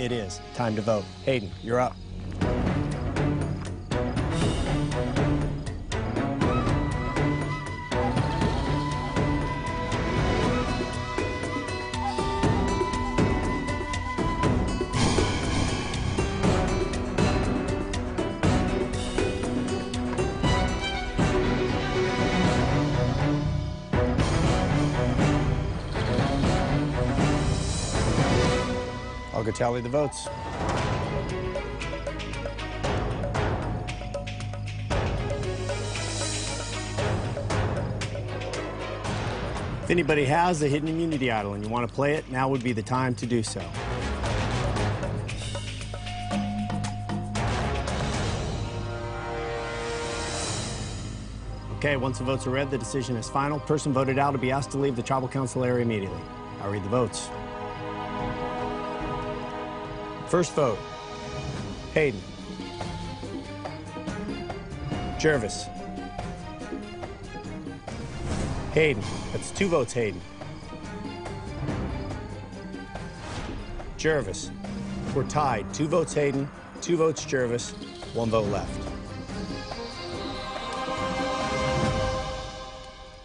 It is. Time to vote. Hayden, you're up. I'll go tally the votes. If anybody has a hidden immunity idol and you want to play it, now would be the time to do so. Okay, once the votes are read, the decision is final. Person voted out will be asked to leave the tribal council area immediately. I'll read the votes. First vote Hayden. Gervase. Hayden. That's two votes, Hayden. Gervase. We're tied. Two votes, Hayden. Two votes, Gervase. One vote left.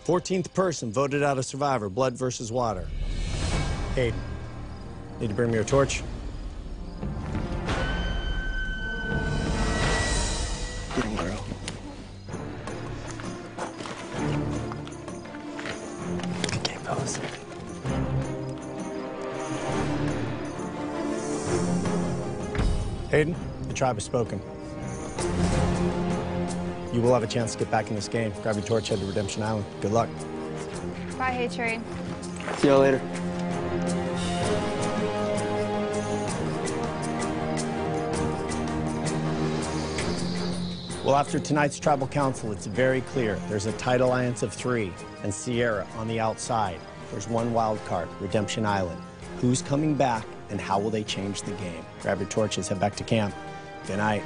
14th person voted out a survivor, blood versus water. Hayden. Need to bring me your torch? Good game. Hayden, the tribe has spoken. You will have a chance to get back in this game. Grab your torch, head to Redemption Island. Good luck. Bye, Hey Trade. See y'all later. Well, after tonight's tribal council, it's very clear. There's a tight alliance of three, and Ciera on the outside. There's one wild card, Redemption Island. Who's coming back, and how will they change the game? Grab your torches, head back to camp. Good night.